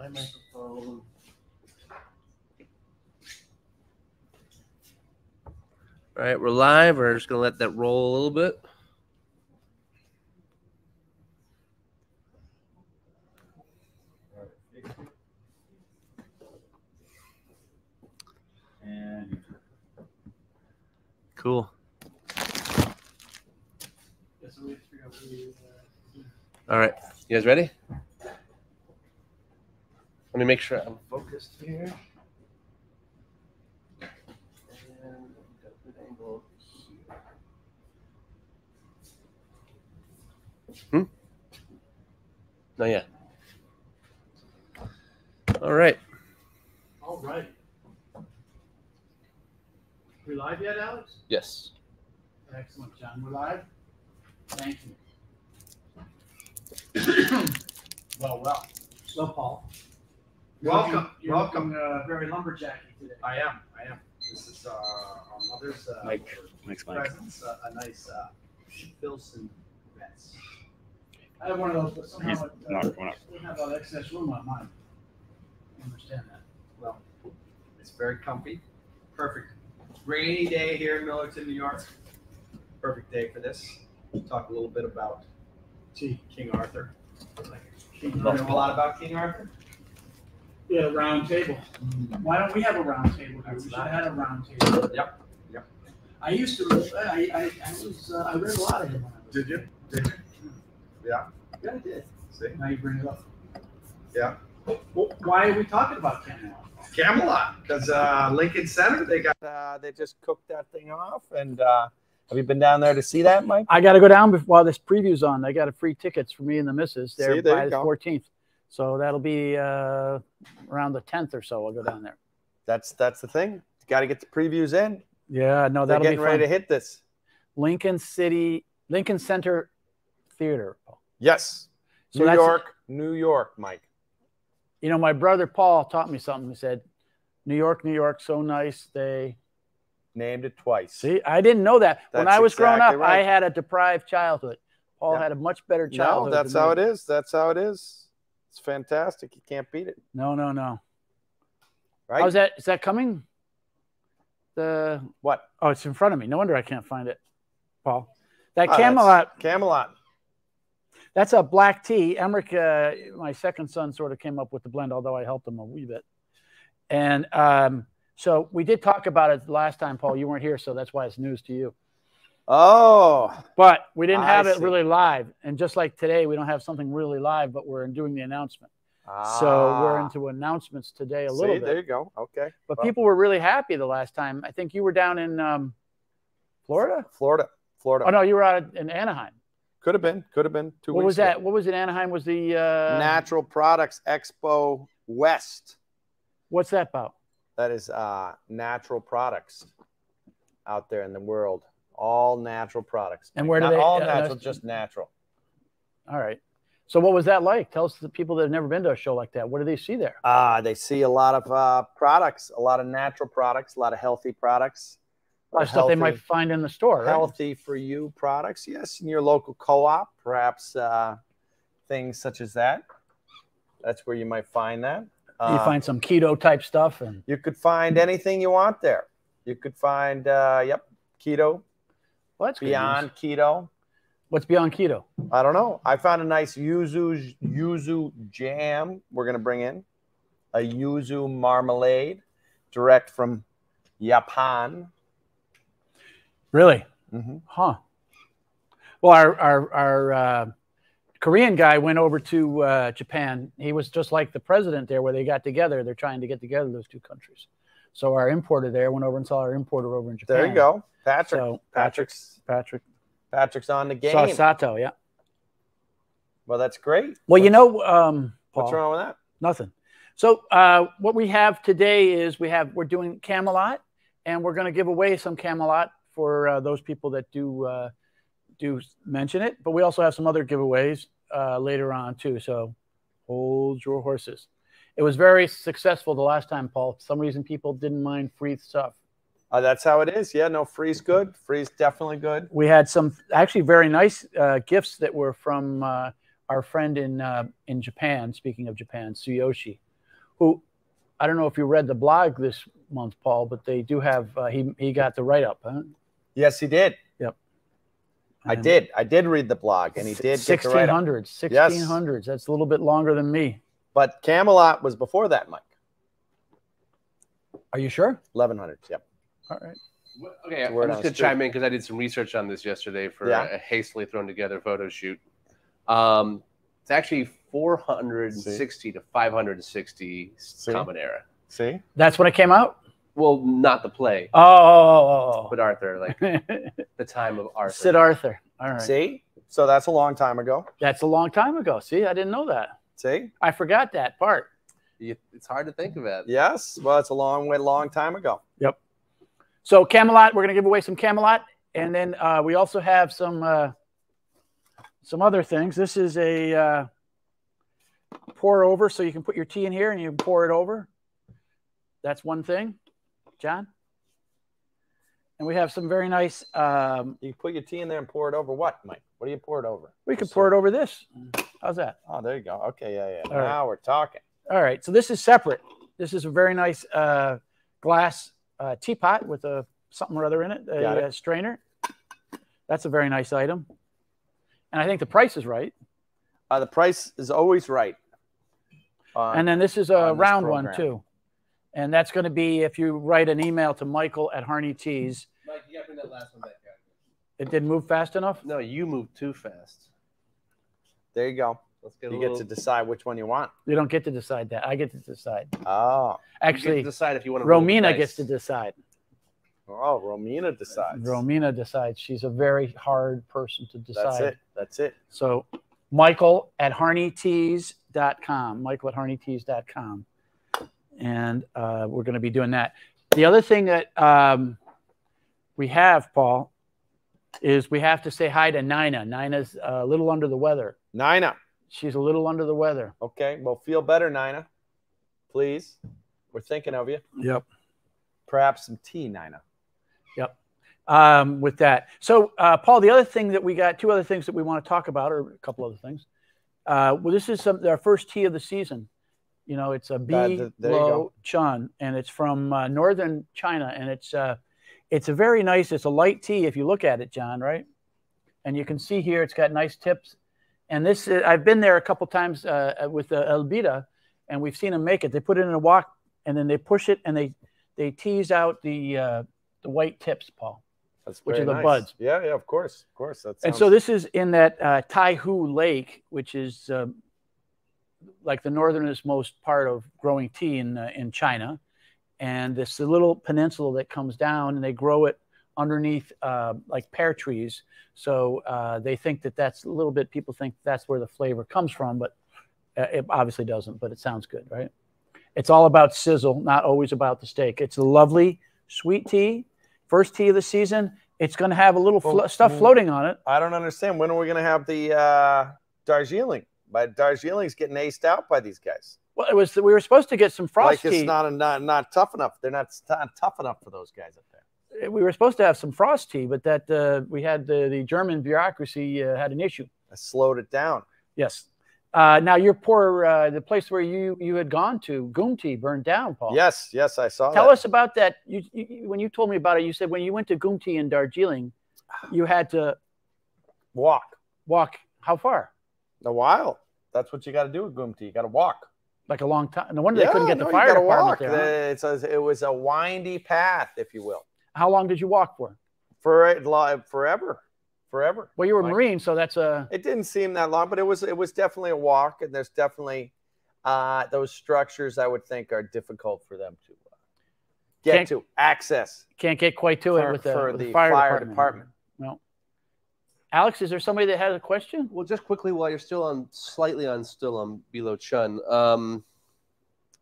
my microphone. All right, we're live. We're just gonna let that roll a little bit. Cool. All right, you guys ready? Let me make sure I'm focused here. And got a good angle here. Hmm? Not yet. All right. all right. We live yet, Alex? Yes. Excellent, John. We're live. Thank you. well, well. So, Paul. You're Welcome, you're welcome. looking, uh, very lumberjacky today. I am, I am. This is uh, our mother's uh, Mike, Mike's mic. presents, uh, a nice uh, Filson vents. I have one of those, but somehow He's it, not uh, going up. we have all excess room on mine. I understand that. Well, it's very comfy, perfect. Rainy day here in Millerton, New York. Perfect day for this. Talk a little bit about Gee, King Arthur. King You know a lot about King Arthur? Yeah, round table. Why don't we have a round table here? We should have had a round table. Yep, yep. I used to, I, I, I was, uh, I read a lot of him when I was. Did you? Did you? Yeah. Yeah, I did. See? Now you bring it up. Yeah. Well, why are we talking about Camelot? Camelot, because uh, Lincoln Center, they got. Uh, they just cooked that thing off, and uh, have you been down there to see that, Mike? I got to go down bef- while this preview's on. They got a free tickets for me and the missus there See, there by you the go. 14th. So that'll be uh, around the 10th or so. I'll go down there. That's that's the thing. Got to get the previews in. Yeah, no, They're that'll be getting fun. ready to hit this. Lincoln City, Lincoln Center Theater. Yes. So New York, New York, Mike. You know, my brother Paul taught me something. He said, "New York, New York, so nice." They Named it twice. see. I didn't know that when I was growing up. right. I had a deprived childhood. Paul Yeah. had a much better childhood. No, that's how it is. That's how it is. It's fantastic. You can't beat it, No, no, no. right? How's that? Is that coming? The What? oh, it's in front of me. No wonder I can't find it, Paul. That Oh, Camelot. Camelot. That's a black tea. Emeric, uh, my second son, sort of came up with the blend, although I helped him a wee bit. And um, so we did talk about it last time, Paul. You weren't here, so that's why it's news to you. Oh, But we didn't I have it see. really live. And just like today, we don't have something really live, but we're doing the announcement. So we're Ah. into announcements today a See, little bit. There you go. Okay. But Well- people were really happy the last time. I think you were down in um, Florida. Florida. Florida. Oh no, you were out in Anaheim. Could have been. Could have been two what was that? What was it? Anaheim was the uh, Natural Products Expo West. What's that about? That is uh, natural products out there in the world. All natural products. And where do Not they- all uh, natural, just natural. All right. So what was that like? Tell us the people that have never been to a show like that. What do they see there? Uh, they see a lot of uh, products, a lot of natural products, a lot of healthy products. A lot of stuff they might find in the store. Right? healthy for you products. Yes, in your local co-op, perhaps uh, things such as that. That's where you might find that. You Uh, find some keto type stuff, and you could find anything you want there. You could find, uh, yep, keto, well, that's beyond keto. What's beyond keto? I don't know. I found a nice yuzu yuzu jam. We're gonna bring in a yuzu marmalade, direct from Japan. Really? hmm Huh. Well, our our our uh, Korean guy went over to uh, Japan. He was just like the president there, where they got together. They're trying to get together those two countries. So our importer there went over and saw our importer over in Japan. There you go, Patrick. So Patrick's Patrick Patrick's on the game. saw Sato. Yeah. Well, that's great. Well, you know, um, What's wrong with that? Nothing. So uh, what we have today is we have we're doing Camelot, and we're going to give away some Camelot for uh, those people that do uh, do mention it. But we also have some other giveaways uh, later on too. So hold your horses. It was very successful the last time, Paul. For some reason, people didn't mind free stuff. Uh, that's how it is. Yeah, no, free's good. Free's definitely good. We had some actually very nice uh, gifts that were from uh, our friend in uh, in Japan. Speaking of Japan, Tsuyoshi. who I don't know if you read the blog this month, Paul, but they do have uh, he he got the write up. Huh? Yes, he did. Yep. I And did. I did read the blog, and he did get the Sixteen right. hundreds. Yes. Sixteen hundreds. That's a little bit longer than me. But Camelot was before that, Mike. Are you sure? Eleven hundreds. Yep. All right. Okay, It's I'm just gonna chime in because I did some research on this yesterday for Yeah. a hastily thrown together photo shoot. Um, it's actually 460 to 560 See? Common Era. See. That's when it came out. Well, not the play, Oh, oh, oh, but Arthur, like oh. the time of Arthur. Sid Arthur. All right. See. So that's a long time ago. That's a long time ago. See, I didn't know that. See. I forgot that part. You- it's hard to think of it. Yes. Well, it's a long way, long time ago. So Camelot, we're going to give away some Camelot, and then uh, we also have some uh, some other things. This is a uh, pour over, so you can put your tea in here and you can pour it over. That's one thing, John. And we have some very nice. Um, You put your tea in there and pour it over what, Mike? What do you pour it over? we could pour it over this. How's that? Oh, there you go. Okay. Yeah. Yeah. All right. now we're talking. All right. So this is separate. This is a very nice uh, glass uh, teapot with a something or other in it, a, it. a strainer. That's a very nice item. And I think the price is right. Uh, the price is always right. Uh, and then this is a on round one too. And that's going to be if you write an email to Michael at Harney Teas. Mike, you got to bring that last one back. It didn't move fast enough. No, you moved too fast. there you go. Let's get You little, get to decide which one you want. You don't get to decide that. I get to decide. Oh. you get to Actually, decide if you want to. Romina dice. gets to decide. Oh, Romina decides. Romina decides. She's a very hard person to decide. That's it. That's it. So Michael at harneyteas.com. Michael at harneyteas.com. And uh, we're going to be doing that. The other thing that um, we have, Paul, is we have to say hi to Nina. Nina's a little under the weather. Nina. She's a little under the weather. Okay. Well, feel better, Nina. Please. We're thinking of you. Yep. Perhaps some tea, Nina. Um, with that. So, uh, Paul, the other thing that we got, two other things that we want to talk about, or a couple other things. Uh, well, this is some our first tea of the season. You know, it's a B Uh, th- Lo. Chun, and it's from uh, northern China, and it's uh, it's a very nice. It's a light tea if you look at it, John. Right, and you can see here it's got nice tips. And this, uh, I've been there a couple times uh, with uh, Elbita, and we've seen them make it. They put it in a wok, and then they push it, and they they tease out the uh, the white tips, Paul. That's Which are the nice. buds. Yeah, yeah, of course, of course. That's And so this is in that uh, Taihu Lake, which is um, like the northernest most part of growing tea in uh, in China, and this little peninsula that comes down, and they grow it underneath uh, like pear trees. So uh, they think that that's a little bit. People think that's where the flavor comes from, but uh, it obviously doesn't. But it sounds good, right? It's all about sizzle, not always about the steak. It's a lovely sweet tea, first tea of the season. It's going to have a little flo- stuff floating on it. I don't understand. When are we going to have the uh, Darjeeling? But Darjeeling's getting aced out by these guys. Well, it was we were supposed to get some frost. like it's not, a, not not tough enough. They're not, not tough enough for those guys up there. We were supposed to have some frost tea, but that uh, we had the, the German bureaucracy uh, had an issue. I slowed it down. Yes. Uh, now your poor uh, the place where you you had gone to Gumti burned down, Paul. Yes, yes, I saw Tell that. us about that. You, you when you told me about it, you said when you went to Gumti in Darjeeling, you had to Walk walk how far? a while. That's what you got to do with Gumti. You got to walk. Like a long time. No wonder they couldn't get the no, you fire department walk. there. huh? It's a, it was a windy path, if you will, How long did you walk for? for a forever, forever. Well, you were Like- Marine, so that's a It didn't seem that long, but it was it was definitely a walk, and there's definitely uh, those structures I would think are difficult for them to uh, get Can't- to access. can't get quite to it with the, for with the fire, fire department. department. No. Alex, is there somebody that has a question? Well, just quickly while you're still on, slightly on, still on Bilo Chun, um,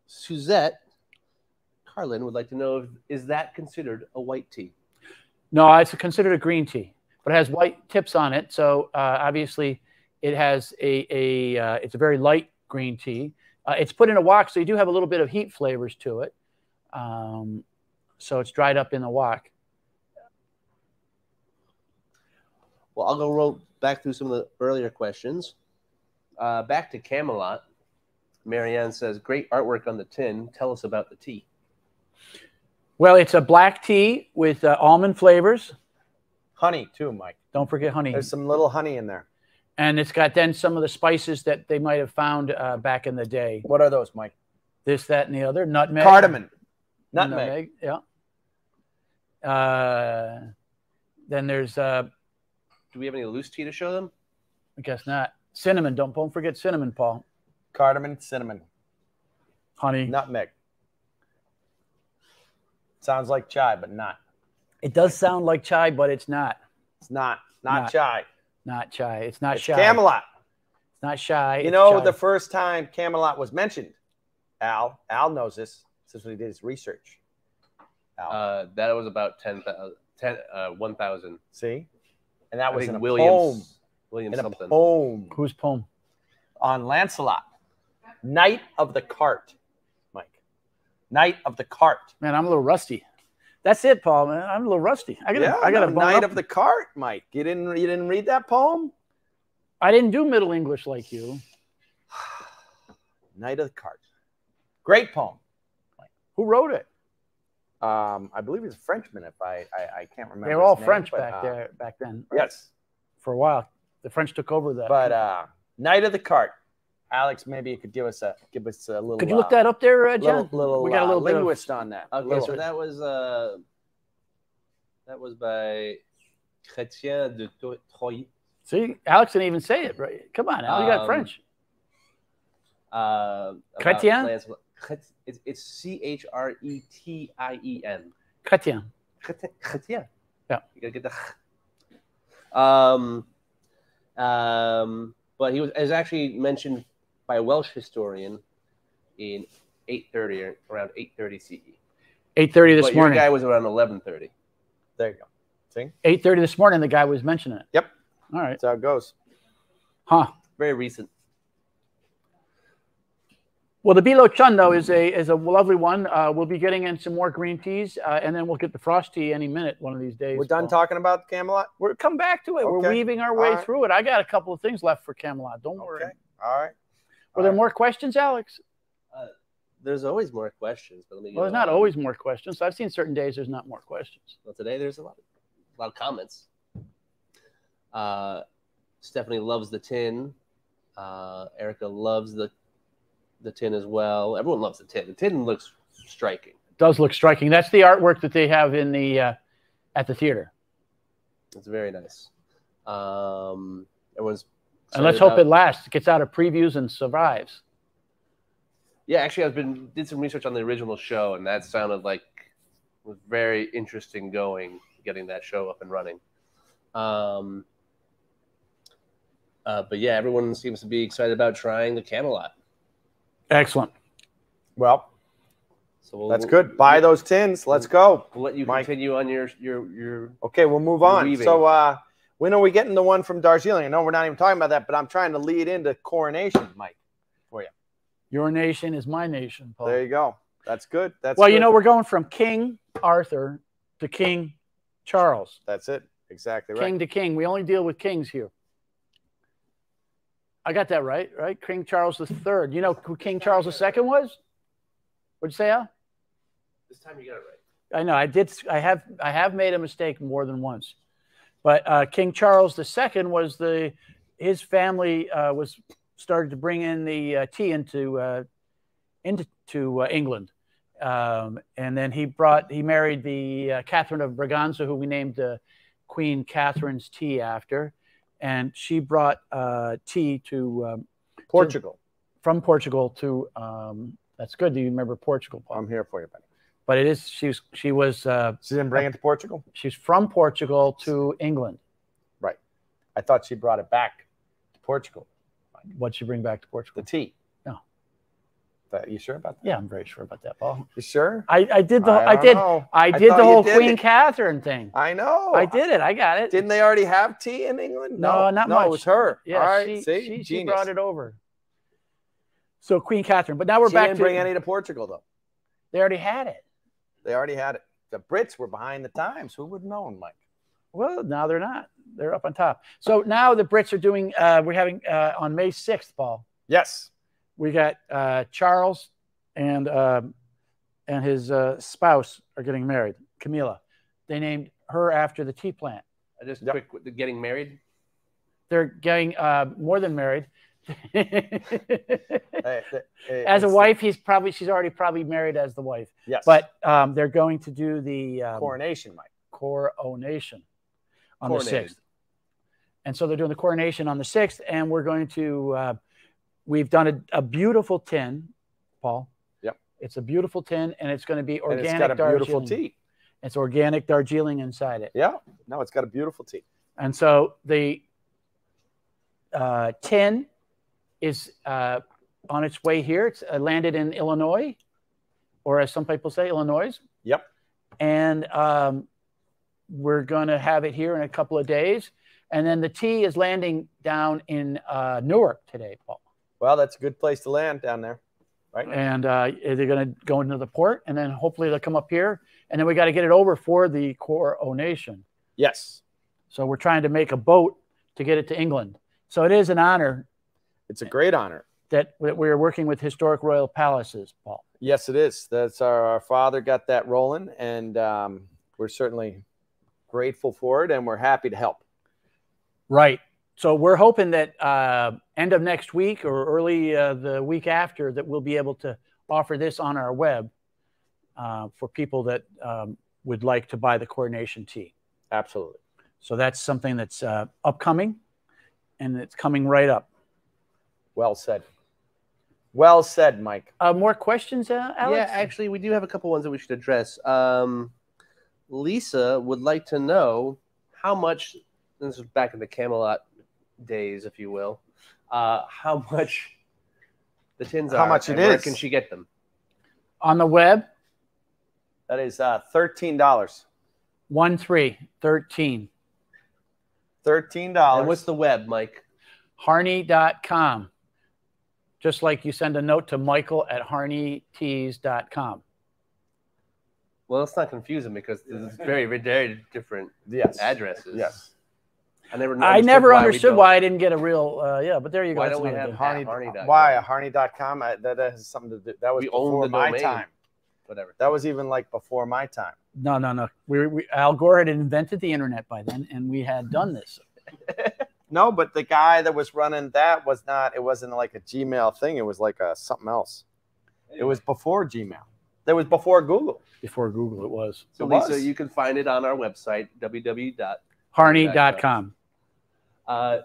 Suzette Carlin would like to know: if, Is that considered a white tea? No, it's considered a green tea, but it has white tips on it. So uh, obviously, it has a a uh, it's a very light green tea. Uh, it's put in a wok, so you do have a little bit of heat flavors to it. Um, so it's dried up in the wok. Well, I'll go roll back through some of the earlier questions. Uh, back to Camelot. Marianne says, "Great artwork on the tin. Tell us about the tea." Well, it's a black tea with uh, almond flavors. Honey too, Mike. Don't forget honey. There's some little honey in there. and it's got then some of the spices that they might have found uh, back in the day. What are those, Mike? This, that, and the other. Nutmeg. Cardamom, nutmeg. Yeah. Uh, then there's, uh, Do we have any loose tea to show them? I guess not. Cinnamon. Don't, don't forget cinnamon, Paul. cardamom, cinnamon, Honey. nutmeg. Sounds like chai, but not. It does sound like chai, but it's not. It's not. Not, Not. chai. Not chai. It's not It's shy. Camelot. It's not shy. You know, chai. the first time Camelot was mentioned, Al, Al knows this since he did his research. Al, Uh, that was about 10,000, 10, uh, 1,000. see? And that I was think in a Williams, poem. William In a poem Whose poem? on Lancelot. Knight of the Cart, Mike. Knight of the Cart. Man, I'm a little rusty. That's it, Paul. Man, I'm a little rusty. I gotta, yeah, I gotta. no, bone Knight up. of the Cart, Mike. You didn't you didn't read that poem? I didn't do Middle English like you. Knight of the Cart. Great poem. Who wrote it? Um, I believe he's a Frenchman. If I I, I can't remember. They were all name, French but, back uh, there, back then. Yes, For a while, the French took over that. but uh, Knight of the Cart. Alex, maybe you could give us a give us a little. could you look uh, that up there, uh, John? Little, little, we got a uh, little of- linguist on that. Okay, Little- so that was uh, that was by Chrétien de Tro- Troyes. See, Alex didn't even say it right. Come on, Al, you got Um, French. Uh, Chrétien? It's, it's C H R E T I E N. Chrétien. Chrétien. Chrétien. Yeah. You gotta get the. ch. Um, um, but he was, is actually mentioned by a Welsh historian in 830 or around 830 CE. Eight thirty this but your morning. guy was around 1130. There you go. See, Eight thirty this morning. The guy was mentioning it. Yep. All right. that's how it goes. Huh. Very recent. Well, the Bilo Chun though is a is a lovely one. Uh, we'll be getting in some more green teas, uh, and then we'll get the frost tea any minute one of these days. We're done Paul. talking about Camelot. We're come back to it. We're weaving our way All right. through it. I got a couple of things left for Camelot. Don't worry. All right. Were there more questions, Alex? There's always more questions, but let me. Well, there's not always more questions. I've seen certain days there's not more questions. Well, today there's a lot, a lot of comments. Uh, Stephanie loves the tin. Uh, Erica loves the the tin as well. Everyone loves the tin. The tin looks striking. It does look striking. That's the artwork that they have in the uh, at the theater. It's very nice. Um, everyone's. And let's excited hope it lasts. It gets out of previews and survives. Yeah, actually, I've been did some research on the original show, and that sounded like was very interesting going getting that show up and running. Um, uh, but yeah, everyone seems to be excited about trying the Camelot. Excellent. Well, So we'll, that's good. Buy those tins. Let's go. We'll let you Mike. continue on your your your. Okay, we'll move on. weaving. So, uh, when are we getting the one from Darjeeling? I know we're not even talking about that, but I'm trying to lead into coronation, Mike. For you. Your nation is my nation, Paul. There you go. That's good. That's well, you know, we're going from King Arthur to King Charles. That's it. Exactly right. King to king. We only deal with kings here. I got that right, right? King Charles III. You know who King Charles II was? What'd you say, Al? This time you got it right. I know I did. I have I have made a mistake more than once, but uh, King Charles II was the his family uh, was started to bring in the uh, tea into uh, into to, uh, England, um, and then he brought he married the uh, Catherine of Braganza, who we named uh, Queen Catherine's tea after, and she brought uh, tea to um, Portugal. from Portugal to. Um, that's good. Do you remember Portugal, Paul? I'm here for you, buddy. But it is she was she was. Uh, She didn't bring it to Portugal? She's from Portugal to England. Right. I thought she brought it back to Portugal. What'd she bring back to Portugal? The tea. No. That, you sure about that? Yeah, I'm very sure about that, Paul. You sure? I, I did the I, don't did know. I did thought the whole did Queen it. Catherine thing. I know. I did it. I got it. Didn't they already have tea in England? No, not no, much. it was her. Yeah, All right, she, see, she, she brought it over. So Queen Catherine, but now we're she back didn't to bring any to Portugal though. they already had it. They already had it. The Brits were behind the times. Who would have known, Mike? Well, now they're not. They're up on top. So now the Brits are doing. Uh, we're having uh, on May sixth, Paul. Yes. we got uh, Charles and um and his uh, spouse are getting married, Camilla. They named her after the tea plant. Just Yep. quick, the getting married. They're getting uh, more than married. Hey, th- hey, as a wife, he's probably she's already probably married as the wife. Yes. But um, they're going to do the um, coronation, Mike. coronation on the sixth, and so they're doing the coronation on the sixth, and we're going to. Uh, we've done a, a beautiful tin, Paul. Yep. It's a beautiful tin, and it's going to be And organic. it's got a beautiful Darjeeling. tea. It's organic Darjeeling inside it. Yeah. No, it's got a beautiful tea. And so the uh, tin is uh, on its way here. It's uh, landed in Illinois, or as some people say, Illinois. Yep. And um, we're going to have it here in a couple of days. And then the tea is landing down in uh, Newark today, Paul. Well, that's a good place to land down there. Right. And uh, they're going to go into the port, and then hopefully they'll come up here. And then we got to get it over for the coronation. Yes. So we're trying to make a boat to get it to England. So it is an honor It's a great honor. that, that we're working with historic royal palaces, Paul. Yes, it is. That's our, our father got that rolling, and um, we're certainly grateful for it, and we're happy to help. Right. So we're hoping that uh, end of next week or early uh, the week after that we'll be able to offer this on our web uh, for people that um, would like to buy the coronation tea. Absolutely. So that's something that's uh, upcoming, and it's coming right up. Well said. Well said, Mike. Uh, more questions, uh, Alex? Yeah, actually, we do have a couple ones that we should address. Um, Lisa would like to know how much. This is back in the Camelot days, if you will. Uh, how much the tins How are? much it and Where is. can she get them? On the web, That is uh, thirteen dollars. one three thirteen. Thirteen And dollars. what's the web, Mike? harney.com. Just like you send a note to Michael at harneyteas.com. Well, it's not confusing because it's very, very different yes. addresses. Yes. I never. I understood never why understood why I didn't get a real, uh, yeah, but there you go. Why That's don't we have thing. Harney- Harney, Harney.com. why a Harney.com? I, that has something to do. That was We before the my domain. time. Whatever. That was even like before my time. No, no, no. We, we, Al Gore had invented the internet by then, and we had done this. No, but the guy that was running that was not. It wasn't like a Gmail thing. It was like a something else. It was before Gmail. That was before Google. Before Google, it was. So, It Lisa, was. you can find it on our website, www. Harney.com. Uh,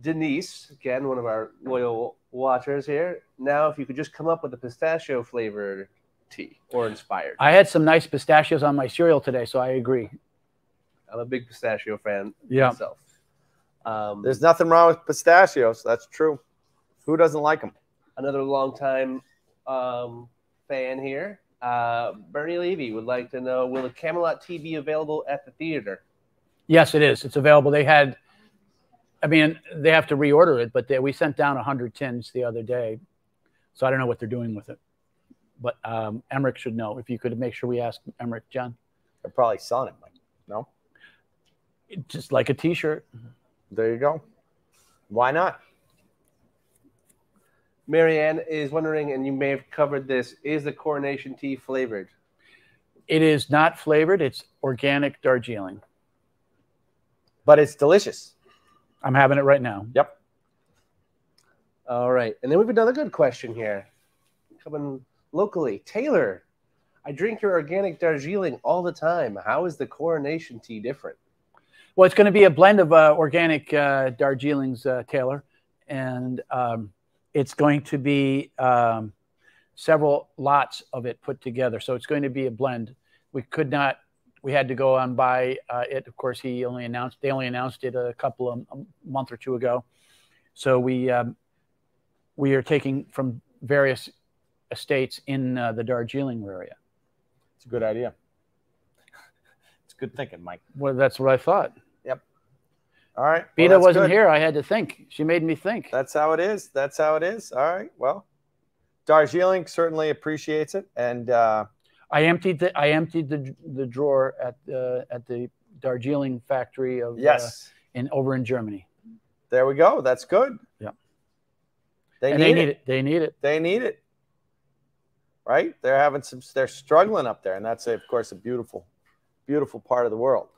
Denise, again, one of our loyal watchers here. Now, if you could just come up with a pistachio flavored tea or inspired. I had some nice pistachios on my cereal today, so I agree. I'm a big pistachio fan Yeah. myself. Um, There's nothing wrong with pistachios. That's true. Who doesn't like them? another longtime um, fan here. Uh, Bernie Levy would like to know Will the Camelot tea be available at the theater? Yes, it is. It's available. They had, I mean, they have to reorder it, but they, we sent down 100 tins the other day. So I don't know what they're doing with it. But um, Emeric should know. If you could make sure we ask Emeric, John, They're probably selling it, Mike. No? just like a t shirt. There you go. Why not? Marianne is wondering, and you may have covered this, is the coronation tea flavored? It is not flavored, it's organic Darjeeling. But it's delicious. I'm having it right now. Yep. All right. And then we have another good question here. Coming locally. Taylor, I drink your organic Darjeeling all the time. How is the coronation tea different? Well, it's going to be a blend of uh, organic uh, Darjeelings, uh, Taylor, and um, it's going to be um, several lots of it put together. So it's going to be a blend. We could not. We had to go on by uh, it. Of course, he only announced. They only announced it a couple of a month or two ago. So we um, we are taking from various estates in uh, the Darjeeling area. It's a good idea. It's good thinking, Mike. Well, that's what I thought. All right. Well, Beta wasn't good. here. I had to think. She made me think. That's how it is. That's how it is. All right. Well, Darjeeling certainly appreciates it. And uh, I emptied the I emptied the the drawer at the at the Darjeeling factory of uh, yes, in over in Germany. there we go. That's good. Yeah. They and need, they it. need it. They need it. They need it. Right? They're having some. They're struggling up there, and that's of course a beautiful, beautiful part of the world.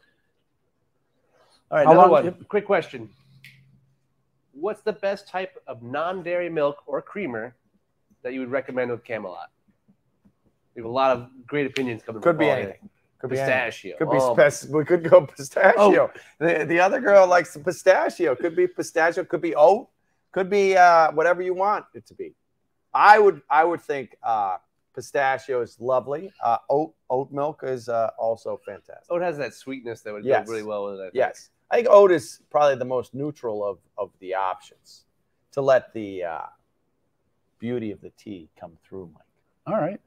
All right, How another one. Quick question. What's the best type of non-dairy milk or creamer that you would recommend with Camelot? We have a lot of great opinions coming. Could from be here. anything. Could be anything. Pistachio. Could be Oh, spec- we could go pistachio. The, the other girl likes the pistachio. Could be pistachio. Could be oat. Could be uh, whatever you want it to be. I would I would think uh, pistachio is lovely. Uh, oat oat milk is uh, also fantastic. Oat has that sweetness that would Yes. go really well with it. I think. Yes, I think oat is probably the most neutral of of the options to let the uh, beauty of the tea come through. Mike, All right.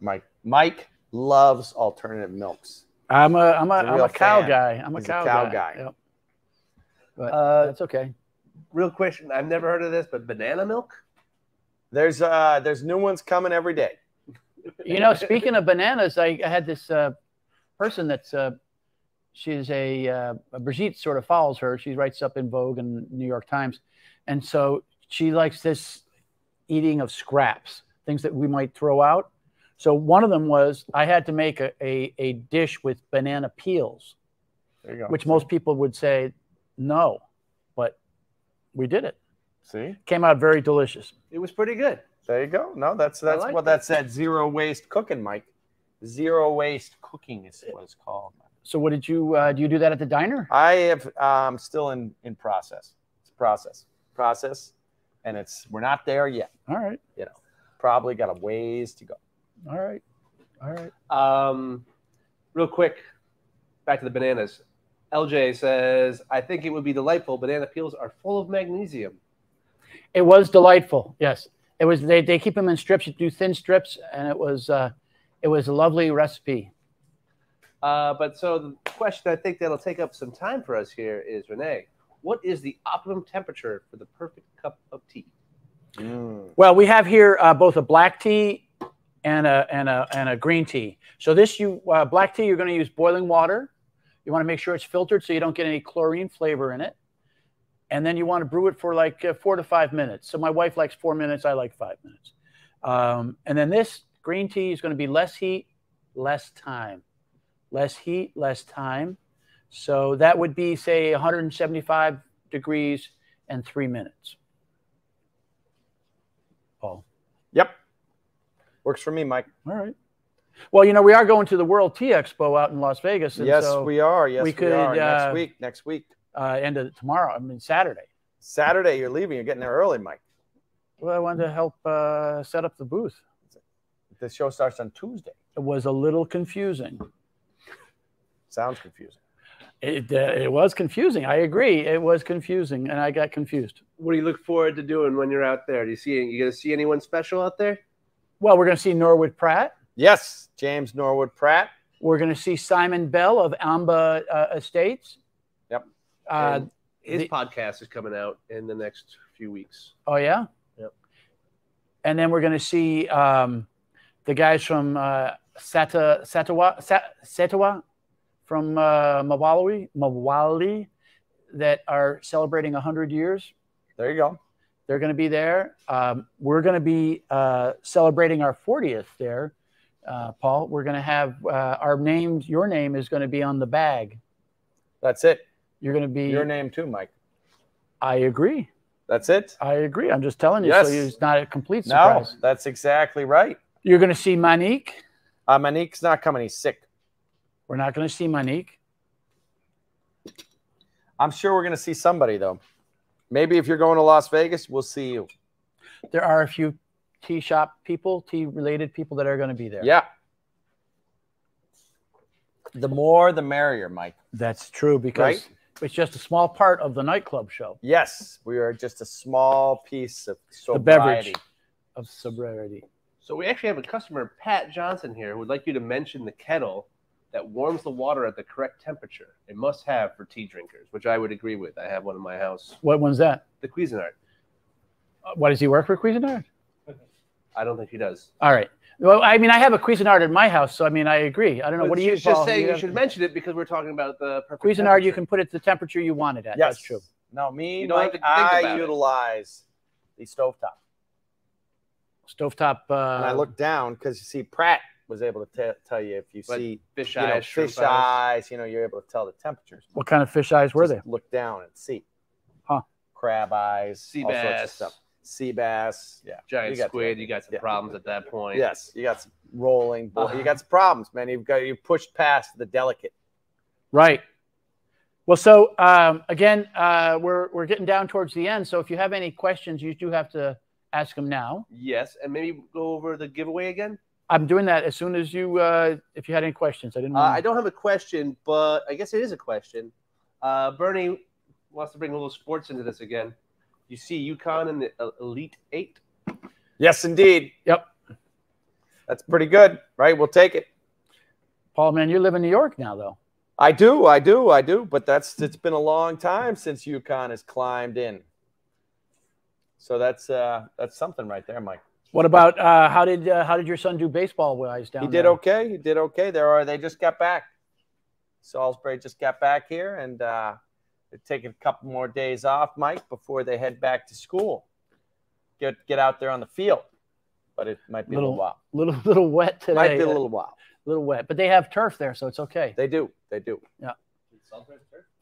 Mike, Mike loves alternative milks. I'm a I'm a He's a I'm a cow fan. guy. I'm a He's a cow, cow guy. guy. Yep. But Uh, that's okay. Real question. I've never heard of this, but banana milk. There's uh there's new ones coming every day. You know, speaking of bananas, I, I had this uh, person that's uh, she's a uh, Brigitte sort of follows her. She writes up in Vogue and New York Times, and so she likes this eating of scraps, things that we might throw out. So one of them was I had to make a, a, a dish with banana peels, There you go. which most people would say no, but we did it. See Came out very delicious. It was pretty good. there you go. No, that's that's like what that. that's that zero waste cooking, Mike. Zero waste cooking is what it's called. So what did you uh, do? You do that at the diner? I have um still in in process. It's process process, and it's we're not there yet. All right, You know, Probably got a ways to go. all right, all right. Um, real quick, back to the bananas. LJ says, I think it would be delightful. Banana peels are full of magnesium. It was delightful. Yes, it was. They, they keep them in strips. You do thin strips, and it was uh, it was a lovely recipe. Uh, but so the question I think that'll take up some time for us here is Renee, what is the optimum temperature for the perfect cup of tea? Mm. Well, we have here uh, both a black tea and a and a and a green tea. So this you uh, black tea, you're going to use boiling water. You want to make sure it's filtered so you don't get any chlorine flavor in it. And then you want to brew it for like uh, four to five minutes. So my wife likes four minutes. I like five minutes. Um, and then this green tea is going to be less heat, less time. Less heat, less time. So that would be, say, 175 degrees and three minutes. Paul. Yep. Works for me, Mike. All right. Well, you know, we are going to the World Tea Expo out in Las Vegas. And Yes, so, we are. Yes, we we, are. uh, next week. Next week. Uh, end of tomorrow. I mean, Saturday. Saturday, you're leaving. You're getting there early, Mike. Well, I wanted to help uh, set up the booth. The show starts on Tuesday. It was a little confusing. Sounds confusing. It, uh, it was confusing. I agree. It was confusing, and I got confused. What do you look forward to doing when you're out there? Do you see you gonna see anyone special out there? Well, we're going to see Norwood Pratt. Yes, James Norwood Pratt. We're going to see Simon Bell of Amba uh, Estates. Yep. Uh, And his the- podcast is coming out in the next few weeks. oh, yeah? Yep. And then we're going to see um, the guys from uh, Sata, Satawa, Sa- Setawa from uh, Mawali, Mawali that are celebrating 100 years. There you go. They're going to be there. Um, we're going to be uh, celebrating our 40th there, uh, Paul. We're going to have uh, our names, your name is going to be on the bag. That's it. You're going to be. Your name too, Mike. I agree. That's it. I agree. I'm just telling you, Yes. so it's not a complete surprise. No, that's exactly right. You're going to see Manique. Uh, Manique's not coming. He's sick. We're not going to see Manique. I'm sure we're going to see somebody though. Maybe if you're going to Las Vegas, we'll see you. There are a few tea shop people, tea related people that are going to be there. Yeah. The more, the merrier, Mike. That's true because Right? It's just a small part of the nightclub show Yes, we are just a small piece of sobriety. The beverage. of sobriety. So we actually have a customer, Pat Johnson, here, who would like you to mention the kettle that warms the water at the correct temperature. A must-have for tea drinkers, which I would agree with. I have one in my house. What one's that? The Cuisinart. Uh, What does he work for Cuisinart? I don't think he does. All right. Well, I mean, I have a Cuisinart in my house, so I mean, I agree. I don't know. But what do you she's just Paul? saying You you should mention it because we're talking about the perfect Cuisinart, you can put it the temperature you want it at. Yes, That's true. No, me, You don't have Mike, to think I about it. utilize the stovetop. Stovetop. Uh, And I look down because you see Pratt was able to te- tell you if you But see Fish you eyes, shrimp fish eyes. eyes, you know, you're able to tell the temperatures. What kind of fish eyes were Just they? Look down and see. Huh. Crab eyes, Sea all sorts of bass. stuff. Sea bass. Yeah. Giant You got squid. the- You got some yeah. problems at that point. Yes, you got some rolling. bull- Uh-huh. You got some problems, man. You've got you pushed past the delicate. Right. Well, so um, again, uh, we're we're getting down towards the end. So if you have any questions, you do have to ask them now. Yes, and maybe go over the giveaway again. I'm doing that as soon as you. Uh, if you had any questions, I didn't. Uh, I don't have a question, but I guess it is a question. Uh, Bernie wants to bring a little sports into this again. You see UConn in the Elite Eight. Yes, indeed. Yep. That's pretty good, right? We'll take it. Paul, man, you live in New York now, though. I do, I do, I do. But that's it's been a long time since UConn has climbed in. So that's uh that's something right there, Mike. What about uh, how did uh, how did your son do baseball wise down He did there? okay. He did okay. There are they just got back. Salisbury just got back here and uh they're taking a couple more days off, Mike, before they head back to school. Get get out there on the field. But it might be a Little- little while. Little little wet today. Might be a little while. little wet, but they have turf there, so it's okay. They do. They do. Yeah.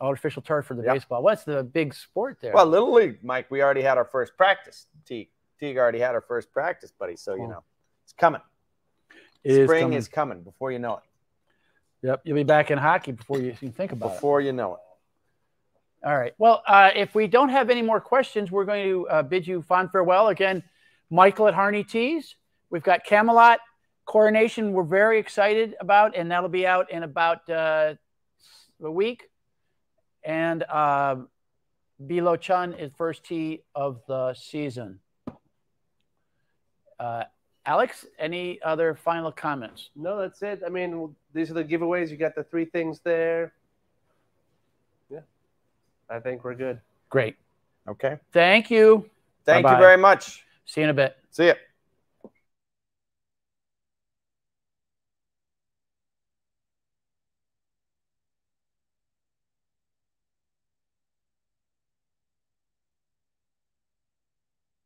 Artificial turf for the Yeah. baseball. What's the big sport there? Well, Little League, Mike, we already had our first practice. Teague. Teague already had our first practice, buddy. So, you Oh. know, it's coming. It is Spring coming. is coming before you know it. Yep, you'll be back in hockey before you even think about it. Before you know it. All right. Well, uh, if we don't have any more questions, we're going to uh, bid you fond farewell. Again, Michael at Harney Teas. We've got Camelot Coronation. We're very excited about, and that'll be out in about uh, a week. And uh, Bilo Chun is first tee of the season. Uh, Alex, any other final comments? No, that's it. I mean, these are the giveaways. You got the three things there. Yeah, I think we're good. Great. Okay. Thank you. Thank Bye-bye. you very much. See you in a bit. See ya.